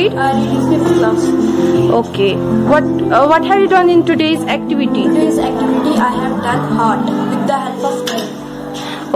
read? I read in class. Okay. What uh, What have you done in today's activity? Today's activity I have done heart with the help of clay.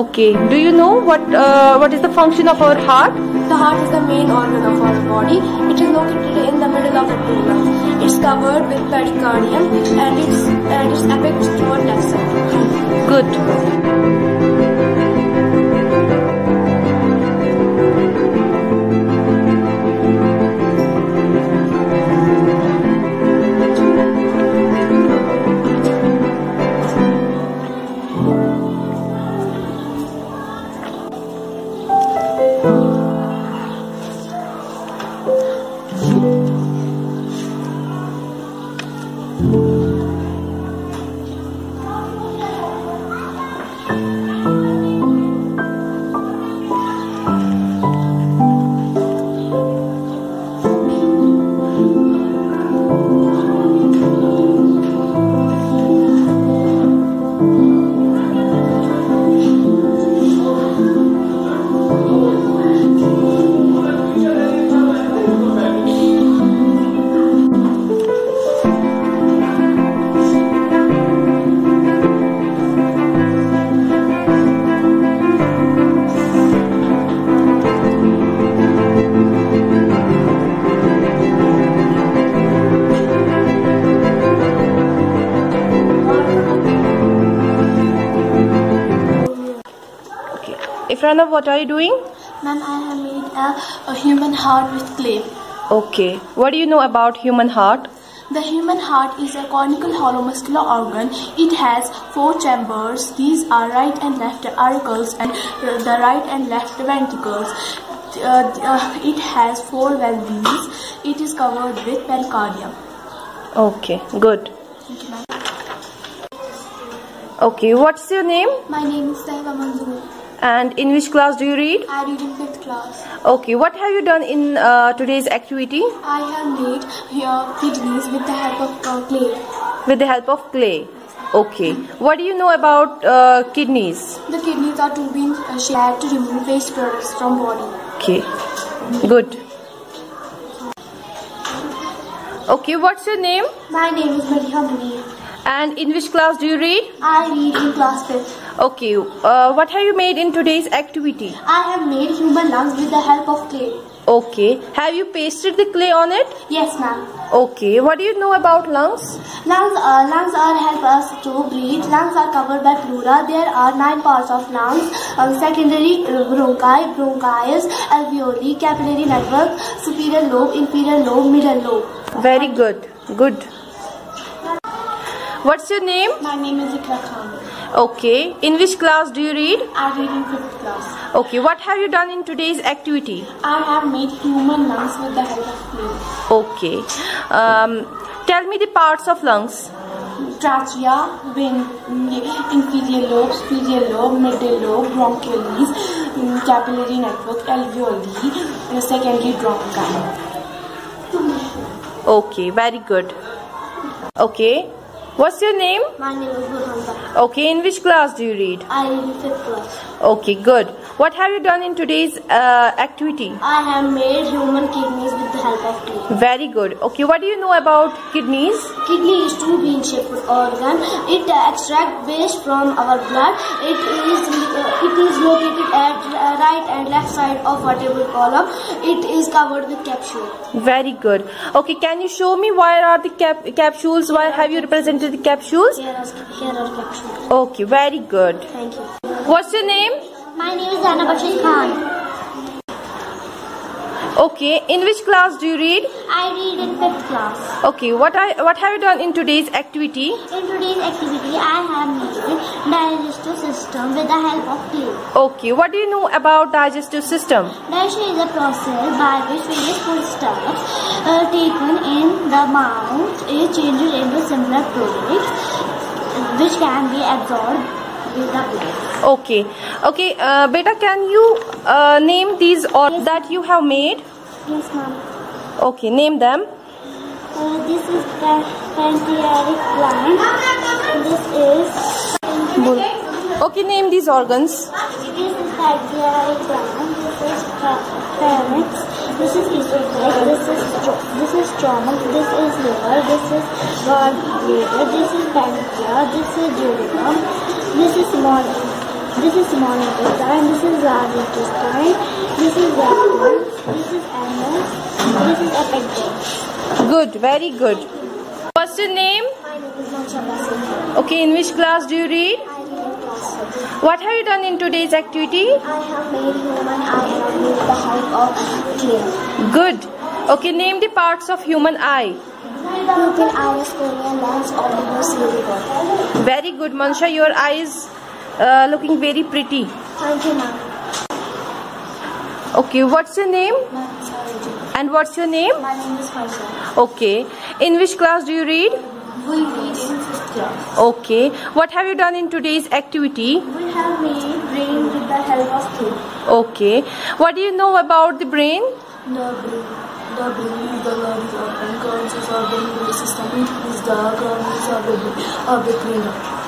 Okay. Do you know what uh, What is the function of our heart? The heart is the main organ of our body. It is located in the middle of the lungs. It's covered with pericardium and its and its apex toward side. Good. Ifrana, what are you doing? Ma'am, I have made a, a human heart with clay. Okay. What do you know about human heart? The human heart is a conical hollow muscular organ. It has four chambers. These are right and left auricles and uh, the right and left ventricles. Uh, uh, it has four valves. It is covered with pericardium. Okay. Good. Thank you, ma'am. Okay. What's your name? My name is Manzoor. And in which class do you read? I read in fifth class. Okay. What have you done in uh, today's activity? I have made your kidneys with the help of uh, clay. With the help of clay. Okay. What do you know about uh, kidneys? The kidneys are to be uh, shared to remove waste products from body. Okay. Good. Okay. What's your name? My name is Maria Munir. And in which class do you read? I read in class 5th. Okay. Uh, what have you made in today's activity? I have made human lungs with the help of clay. Okay. Have you pasted the clay on it? Yes, ma'am. Okay. What do you know about lungs? Lungs, uh, lungs are help us to breathe. Lungs are covered by pleura. There are nine parts of lungs: um, secondary uh, bronchi, bronchus, alveoli, capillary network, superior lobe, inferior lobe, middle lobe. Very good. Good. What's your name? My name is Ikra Khan. Okay. In which class do you read? I read in fifth class. Okay. What have you done in today's activity? I have made human lungs with the help of clay. Okay. Um, tell me the parts of lungs. Trachea, vein, inferior lobe, superior lobe, middle lobe, bronchioles, mm, capillary network, alveoli, secondary bronchi. Okay. Very good. Okay. What's your name? My name is Burhanda. Okay. In which class do you read? I read in fifth class. Okay. Good. What have you done in today's uh, activity? I have made human kidneys with the help of clay. Very good. Okay. What do you know about kidneys? Kidney is two bean shaped organ. It extracts waste from our blood. It is uh, it is located at right and left side of vertebral column. It is covered with capsule. Very good. Okay. Can you show me where are the cap- capsules? Why have you represented the capsules? Here are here are capsules. Okay. Very good. Thank you. What's your name? My name is Zana Bashir Khan. Okay. In which class do you read? I read in fifth class. Okay. What I what have you done in today's activity? In today's activity, I have made digestive system with the help of clay. Okay. What do you know about digestive system? Digestion is a process by which various foodstuffs uh, taken in the mouth is changed into similar products which can be absorbed with the blood. Okay. Okay. Uh, beta, can you uh, name these or that you have made? Yes, ma'am. Okay. Name them. Uh, this is pan- pancreatic gland. This is Bol- Okay. Name these organs. this is pancreatic gland. This is pha- pharynx. This is esophagus. This is this is stomach. This is liver. This is gallbladder. This is pancreas. This is duodenum. This is small. This is small intestine. This is large intestine. This is rectum. This is anus. This is appendix. Good, very good. What's your name? My name is Mansha Okay, in which class do you read? I live in class. What have you done in today's activity? I have made human eye and with the help of clay. Good. Okay, name the parts of human eye. Pupil, iris, cornea, lens, orbicus, cerebral. Very good, Mansha. Your eyes uh, looking very pretty. Thank you, ma'am. Okay, what's your name? And what's your name? My name is Faisal. Okay. In which class do you read? We read in fifth class. Okay. What have you done in today's activity? We have made brain with the help of clay. Okay. What do you know about the brain? The brain, the the largest organ, consists of the immune system. It the kernels of the of the cranium.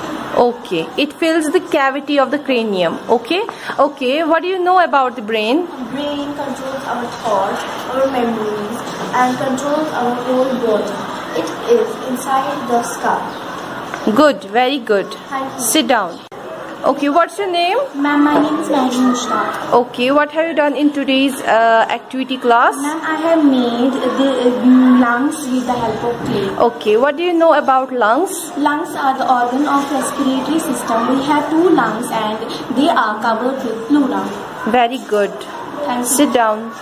Okay. It fills the cavity of the cranium. Okay. Okay. What do you know about the brain? Brain controls our thoughts, our memories, and controls our whole body. It is inside the skull. Good. Very good. Thank you. Sit down. Okay. What's your name? Ma'am, my name is Mushtaq. Okay. What have you done in today's uh, activity class? Ma'am, I have made the uh, lungs with the help of clay. Okay. What do you know about lungs? Lungs are the organ of respiratory system. We have two lungs and they are covered with pleura. Very good. Thank you. Sit down.